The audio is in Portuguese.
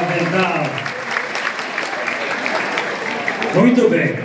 Grupo Muito bem.